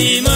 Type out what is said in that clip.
Fatima